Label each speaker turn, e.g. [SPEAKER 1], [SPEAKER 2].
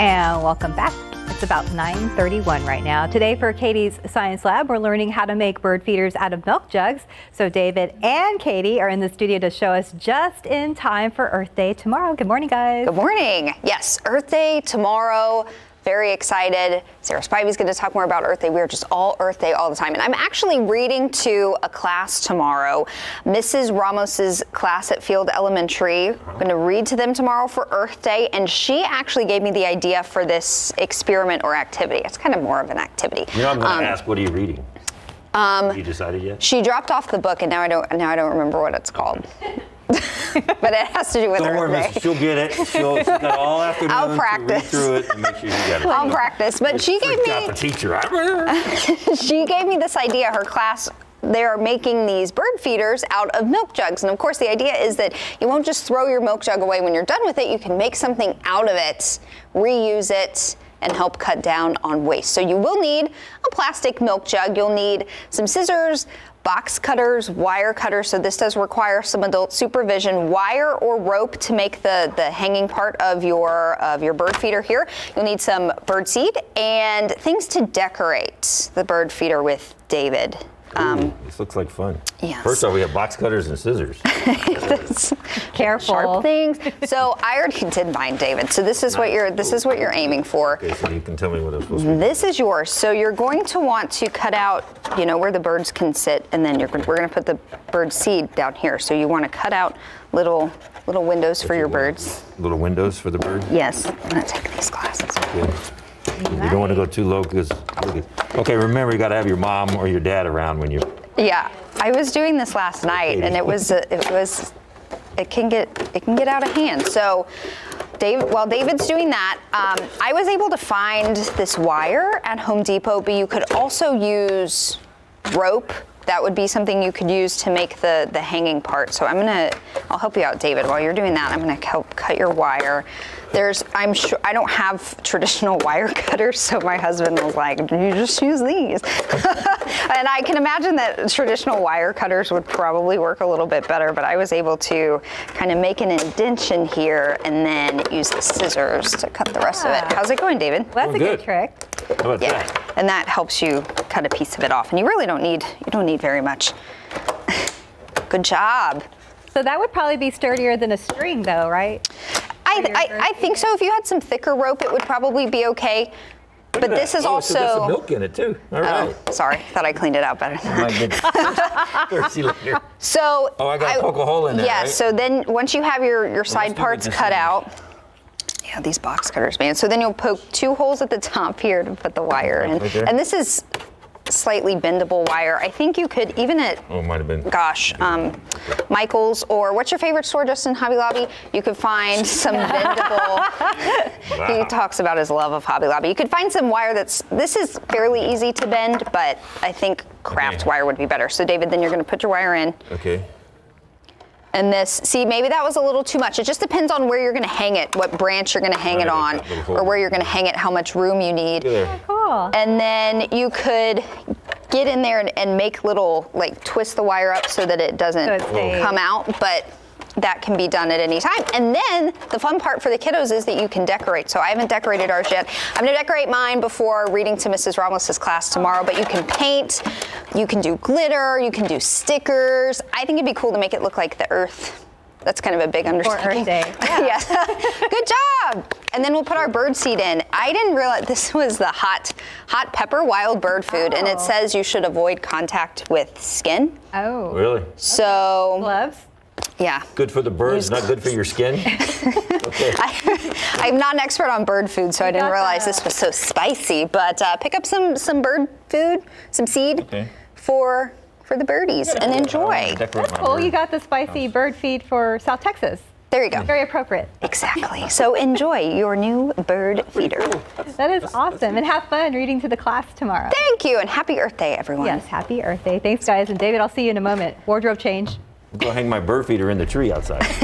[SPEAKER 1] And welcome back. It's about 9.31 right now. Today for Kaiti's Science Lab, we're learning how to make bird feeders out of milk jugs. So David and Katie are in the studio to show us just in time for Earth Day tomorrow. Good morning, guys.
[SPEAKER 2] Good morning. Yes, Earth Day tomorrow. Very excited. Sarah Spivey's going to talk more about Earth Day. We are just all Earth Day all the time. And I'm actually reading to a class tomorrow, Mrs. Ramos's class at Field Elementary. I'm going to read to them tomorrow for Earth Day. And she actually gave me the idea for this experiment or activity. It's kind of more of an activity.
[SPEAKER 3] You know, I'm going to
[SPEAKER 2] Um,
[SPEAKER 3] ask, what are you reading?
[SPEAKER 2] Um,
[SPEAKER 3] Have you decided yet?
[SPEAKER 2] she dropped off the book, and now I don't. Now I don't remember what it's called. but it has to do with
[SPEAKER 3] Don't
[SPEAKER 2] Earth
[SPEAKER 3] worry,
[SPEAKER 2] Day.
[SPEAKER 3] miss. She'll get it. She'll, she's got all afternoon
[SPEAKER 2] I'll practice.
[SPEAKER 3] through it and make sure you get it.
[SPEAKER 2] I'll practice. But she gave
[SPEAKER 3] out the
[SPEAKER 2] me
[SPEAKER 3] teacher.
[SPEAKER 2] she gave me this idea. Her class. They are making these bird feeders out of milk jugs. And of course, the idea is that you won't just throw your milk jug away when you're done with it. You can make something out of it, reuse it, and help cut down on waste. So you will need a plastic milk jug. You'll need some scissors, box cutters, wire cutters. So this does require some adult supervision. Wire or rope to make the, the hanging part of your of your bird feeder here. You'll need some bird seed and things to decorate the bird feeder with, David.
[SPEAKER 3] Um, Ooh, this looks like fun.
[SPEAKER 2] yes.
[SPEAKER 3] First off, we have box cutters and scissors.
[SPEAKER 1] Careful.
[SPEAKER 2] Sharp things. So I already did mine, David. So this is what you're this is what you're aiming for.
[SPEAKER 3] Okay, so you can tell me what I'm supposed to do.
[SPEAKER 2] This is yours. So you're going to want to cut out, you know, where the birds can sit, and then you're gon- we're going to put the bird seed down here. So you want to cut out little little windows for your birds.
[SPEAKER 3] Little windows for the bird.
[SPEAKER 2] Yes. I'm going to take these glasses.
[SPEAKER 3] Good. You don't want to go too low because. Okay, remember you got to have your mom or your dad around when you.
[SPEAKER 2] Yeah, I was doing this last night, and it was uh, it was it can get it can get out of hand. So. Dave, while David's doing that, um, I was able to find this wire at Home Depot, but you could also use rope. That would be something you could use to make the, the hanging part. So I'm gonna, I'll help you out, David. While you're doing that, I'm gonna help cut your wire. There's, I'm sure, I don't have traditional wire cutters, so my husband was like, you just use these. and I can imagine that traditional wire cutters would probably work a little bit better, but I was able to kind of make an indentation here and then use the scissors to cut the rest of it. How's it going, David?
[SPEAKER 1] Well, that's
[SPEAKER 3] Oh,
[SPEAKER 1] a good
[SPEAKER 3] good.
[SPEAKER 1] trick.
[SPEAKER 3] How about
[SPEAKER 2] Yeah,
[SPEAKER 3] that?
[SPEAKER 2] And that helps you cut a piece of it off. And you really don't need you don't need very much. Good job.
[SPEAKER 1] So that would probably be sturdier than a string, though, right?
[SPEAKER 2] I, I, I think so. If you had some thicker rope, it would probably be okay.
[SPEAKER 3] Look
[SPEAKER 2] But this
[SPEAKER 3] that.
[SPEAKER 2] is
[SPEAKER 3] oh, So there's some
[SPEAKER 2] also.
[SPEAKER 3] milk in it too. All oh, right.
[SPEAKER 2] Oh, sorry, thought I cleaned it out better. than that.
[SPEAKER 3] My goodness. Thirsty later.
[SPEAKER 2] So.
[SPEAKER 3] Oh, I gotta poke a hole in there,
[SPEAKER 2] Yeah.
[SPEAKER 3] right?
[SPEAKER 2] So then, once you have your your side parts cut out. Yeah, these box cutters, man. So then you'll poke two holes at the top here to put the wire in.
[SPEAKER 3] Right?
[SPEAKER 2] And this is slightly bendable wire. I think you could even at
[SPEAKER 3] Oh, it might have been.
[SPEAKER 2] gosh, um, Michael's or what's your favorite store, Justin? Hobby Lobby. You could find some bendable. he talks about his love of Hobby Lobby. You could find some wire that's. This is fairly easy to bend, but I think craft
[SPEAKER 3] Okay.
[SPEAKER 2] wire would be better. So David, then you're going to put your wire in,
[SPEAKER 3] Okay.
[SPEAKER 2] And this. See, maybe that was a little too much. It just depends on where you're going to hang it, what branch you're going to hang
[SPEAKER 3] Right,
[SPEAKER 2] it on,
[SPEAKER 3] got that little
[SPEAKER 2] or where you're going to hang it, how much room you need.
[SPEAKER 3] Look. Oh,
[SPEAKER 1] cool.
[SPEAKER 2] And then you could get in there and, and make little, like twist the wire up so that it doesn't
[SPEAKER 1] So
[SPEAKER 2] come out, but that can be done at any time. And then the fun part for the kiddos is that you can decorate. So I haven't decorated ours yet. I'm gonna decorate mine before reading to Mrs. Ramos's class tomorrow, but you can paint, you can do glitter, you can do stickers. I think it'd be cool to make it look like the earth. That's kind of a big undertaking.
[SPEAKER 1] Earth Day,
[SPEAKER 2] yes. Good job. And then we'll put our bird seed in. I didn't realize this was the hot, hot pepper wild bird food, and
[SPEAKER 1] Oh.
[SPEAKER 2] it says you should avoid contact with skin.
[SPEAKER 1] Oh.
[SPEAKER 3] Really?
[SPEAKER 2] So
[SPEAKER 1] Gloves?
[SPEAKER 2] Yeah,
[SPEAKER 3] Good for the birds, not good for your skin. okay.
[SPEAKER 2] I'm not an expert on bird food, so I didn't realize
[SPEAKER 1] the-
[SPEAKER 2] this was so spicy. But uh, pick up some some bird food, some seed
[SPEAKER 3] Okay.
[SPEAKER 2] for for the birdies, and enjoy.
[SPEAKER 3] Decorate my
[SPEAKER 1] Oh, you got the spicy bird feed for South Texas.
[SPEAKER 2] There you go.
[SPEAKER 1] Very appropriate.
[SPEAKER 2] Exactly. So enjoy your new bird feeder.
[SPEAKER 1] That is awesome. And have fun reading to the class tomorrow.
[SPEAKER 2] Thank you, and happy Earth Day, everyone.
[SPEAKER 1] Yes, happy Earth Day. Thanks, guys. And David, I'll see you in a moment. Wardrobe change.
[SPEAKER 3] Go hang my bird feeder in the tree outside.